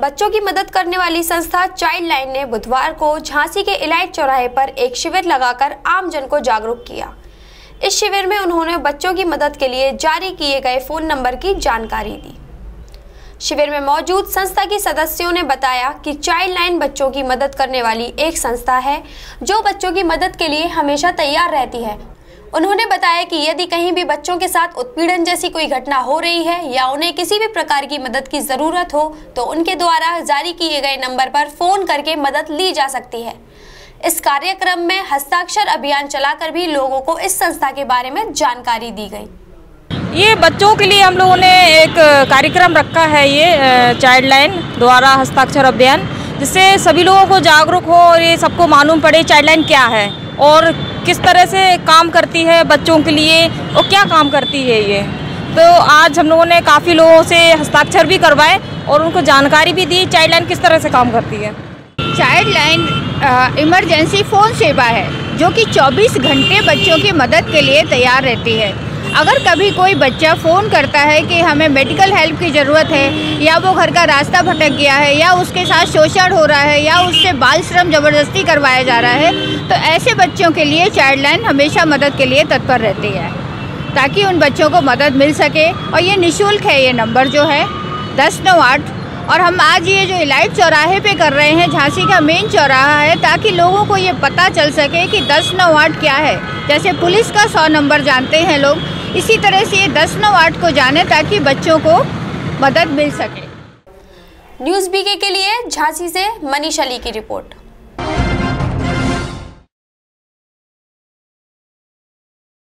बच्चों की मदद करने वाली संस्था चाइल्ड लाइन ने बुधवार को झांसी के इलाइट चौराहे पर एक शिविर लगाकर आम जन को जागरूक किया। इस शिविर में उन्होंने बच्चों की मदद के लिए जारी किए गए फ़ोन नंबर की जानकारी दी। शिविर में मौजूद संस्था की सदस्यों ने बताया कि चाइल्ड लाइन बच्चों की मदद करने वाली एक संस्था है, जो बच्चों की मदद के लिए हमेशा तैयार रहती है उन्होंने बताया कि यदि कहीं भी बच्चों के साथ उत्पीड़न जैसी कोई घटना हो रही है या उन्हें किसी भी प्रकार की मदद की ज़रूरत हो तो उनके द्वारा जारी किए गए नंबर पर फ़ोन करके मदद ली जा सकती है। इस कार्यक्रम में हस्ताक्षर अभियान चलाकर भी लोगों को इस संस्था के बारे में जानकारी दी गई। ये बच्चों के लिए हम लोगों ने एक कार्यक्रम रखा है ये चाइल्ड लाइन द्वारा हस्ताक्षर अभियान। जिससे सभी लोगों को जागरूक हो और ये सबको मालूम पड़े चाइल्ड लाइन क्या है और किस तरह से काम करती है बच्चों के लिए और क्या काम करती है ये। तो आज हम लोगों ने काफ़ी लोगों से हस्ताक्षर भी करवाए और उनको जानकारी भी दी चाइल्ड लाइन किस तरह से काम करती है। चाइल्ड लाइन इमरजेंसी फ़ोन सेवा है, जो कि 24 घंटे बच्चों की मदद के लिए तैयार रहती है। अगर कभी कोई बच्चा फ़ोन करता है कि हमें मेडिकल हेल्प की ज़रूरत है, या वो घर का रास्ता भटक गया है, या उसके साथ शोषण हो रहा है, या उससे बाल श्रम ज़बरदस्ती करवाया जा रहा है तो ऐसे बच्चों के लिए चाइल्ड लाइन हमेशा मदद के लिए तत्पर रहती है, ताकि उन बच्चों को मदद मिल सके। और ये निःशुल्क है, ये नंबर जो है, दस नौ आठ। और हम आज ये जो इलाइट चौराहे पे कर रहे हैं, झांसी का मेन चौराहा है, ताकि लोगों को ये पता चल सके कि दस नौ आठ क्या है। जैसे पुलिस का सौ नंबर जानते हैं लोग इसी तरह से ये दस नौ आठ को जाने ताकि बच्चों को मदद मिल सके। न्यूज़ बीके के लिए झांसी से मनीष अली की रिपोर्ट।